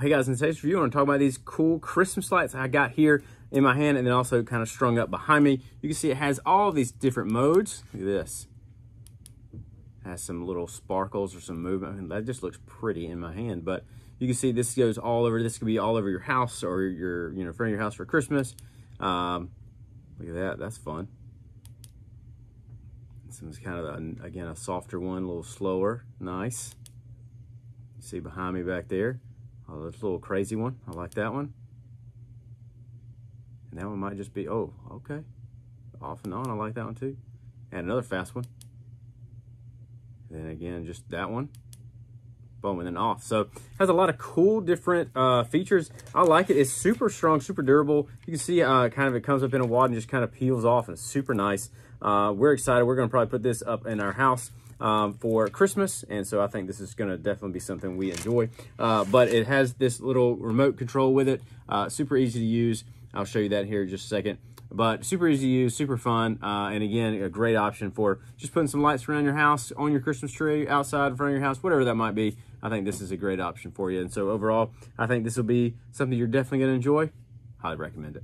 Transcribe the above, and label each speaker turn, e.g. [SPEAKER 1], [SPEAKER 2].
[SPEAKER 1] Hey guys, in today's review, I want to talk about these cool Christmas lights I got here in my hand and then also kind of strung up behind me. You can see it has all these different modes. Look at this. It has some little sparkles or some movement. That just looks pretty in my hand, but you can see this goes all over. This could be all over your house or your, you know, front of your house for Christmas. Um, look at that, that's fun. This one's kind of, a, again, a softer one, a little slower, nice. See behind me back there. Oh, that's a little crazy one. I like that one. And that one might just be, oh, okay. Off and on, I like that one too. And another fast one. And then again, just that one. Boom, and then off. So it has a lot of cool different uh, features. I like it. It's super strong, super durable. You can see uh, kind of it comes up in a wad and just kind of peels off and it's super nice. Uh, we're excited. We're going to probably put this up in our house um, for Christmas. And so I think this is going to definitely be something we enjoy. Uh, but it has this little remote control with it. Uh, super easy to use. I'll show you that here in just a second. But super easy to use, super fun, uh, and again, a great option for just putting some lights around your house, on your Christmas tree, outside in front of your house, whatever that might be. I think this is a great option for you. And so overall, I think this will be something you're definitely going to enjoy. Highly recommend it.